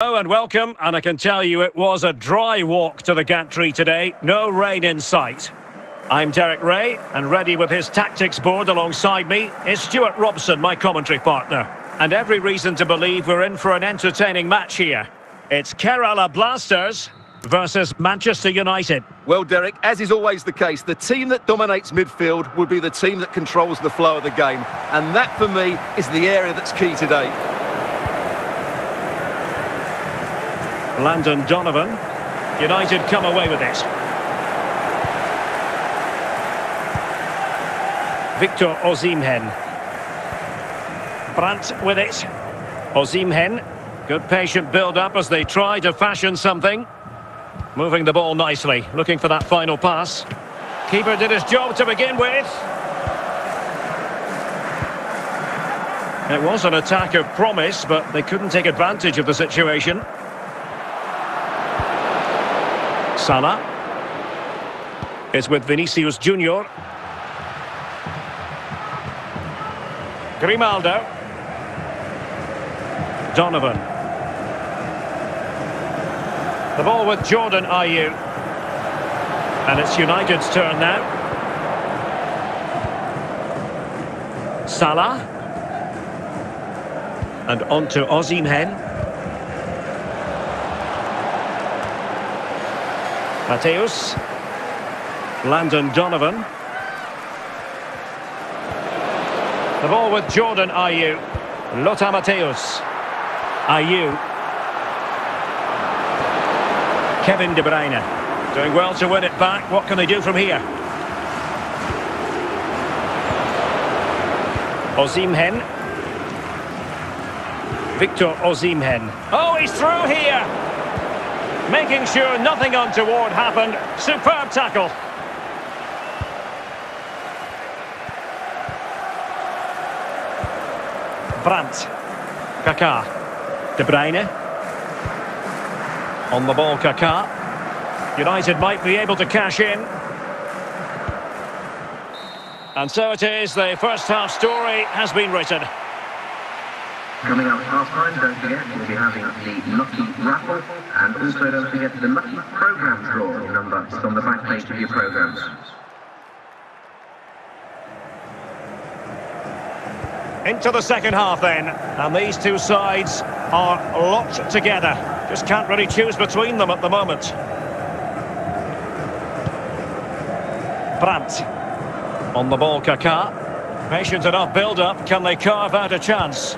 Hello and welcome, and I can tell you it was a dry walk to the gantry today, no rain in sight. I'm Derek Ray, and ready with his tactics board alongside me is Stuart Robson, my commentary partner. And every reason to believe we're in for an entertaining match here. It's Kerala Blasters versus Manchester United. Well, Derek, as is always the case, the team that dominates midfield will be the team that controls the flow of the game. And that, for me, is the area that's key today. Landon Donovan. United come away with it. Victor Osimhen. Brandt with it. Osimhen. Good patient build-up as they try to fashion something. Moving the ball nicely, looking for that final pass. Keeper did his job to begin with. It was an attack of promise, but they couldn't take advantage of the situation. Salah. It's with Vinicius Junior. Grimaldo. Donovan. The ball with Jordan Ayew. And it's United's turn now. Salah. And on to Osimhen. Matthäus. Landon Donovan. The ball with Jordan Ayew. Lothar Matthäus. Ayew. Kevin De Bruyne. Doing well to win it back. What can they do from here? Osimhen. Victor Osimhen. Oh, he's through here! Making sure nothing untoward happened. Superb tackle. Brandt. Kaká. De Bruyne. On the ball, Kaká. United might be able to cash in. And so it is, the first half story has been written. Coming up half time, don't forget, we'll be having the Lucky Raffle and also don't forget the Lucky Programme draw number. It's on the back page of your programmes. Into the second half then, and these two sides are locked together. Just can't really choose between them at the moment. Brandt. On the ball, Kaká. Patient enough build-up. Can they carve out a chance?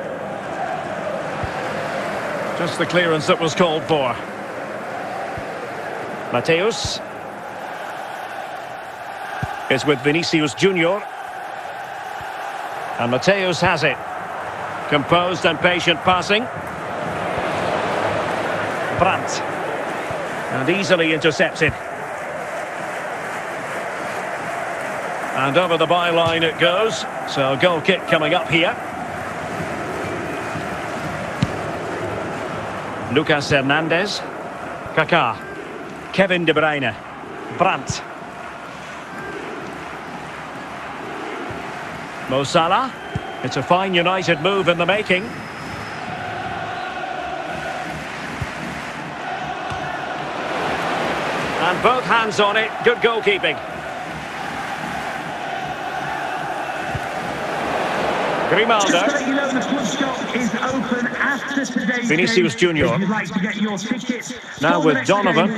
Just the clearance that was called for. Matthäus. Is with Vinicius Junior. And Matthäus has it. Composed and patient passing. Brandt. And easily intercepted. And over the byline it goes. So goal kick coming up here. Lucas Hernandez. Kaká. Kevin De Bruyne. Brandt. Mo Salah. It's a fine United move in the making. And both hands on it. Good goalkeeping. Grimaldo. You Vinicius Junior. Now with Donovan.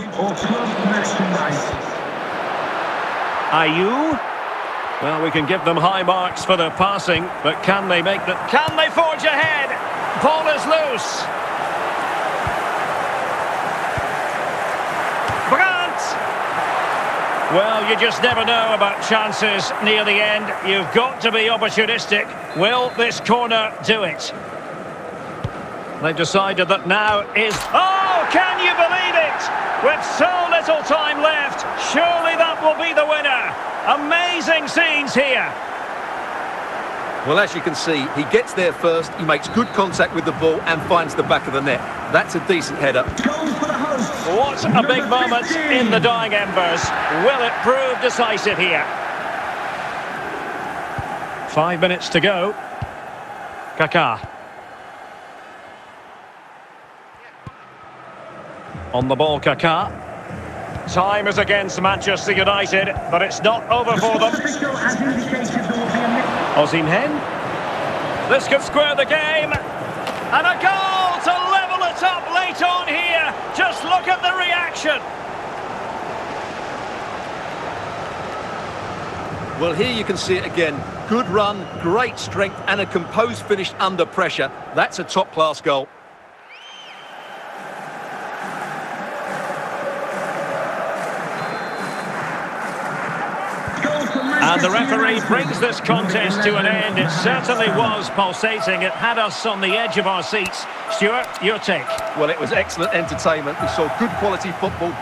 Ayew. Well, we can give them high marks for their passing, but can they make the... Can they forge ahead? Ball is loose. Well, you just never know about chances near the end. You've got to be opportunistic. Will this corner do it? They've decided that now is... Oh, can you believe it? With so little time left, surely that will be the winner. Amazing scenes here. Well, as you can see, he gets there first, he makes good contact with the ball and finds the back of the net. That's a decent header. What a big moment in the dying embers. Will it prove decisive here? Five minutes to go. Kaká. On the ball, Kaká. Time is against Manchester United, but it's not over for them. Official has indicated there will be a mix. Osimhen. This could square the game. And a goal Look at the reaction. Well, here you can see it again. Good run, great strength, and a composed finish under pressure. That's a top-class goal. And the referee brings this contest to an end. It certainly was pulsating. It had us on the edge of our seats. Stuart, your take. Well, it was excellent entertainment. We saw good quality football.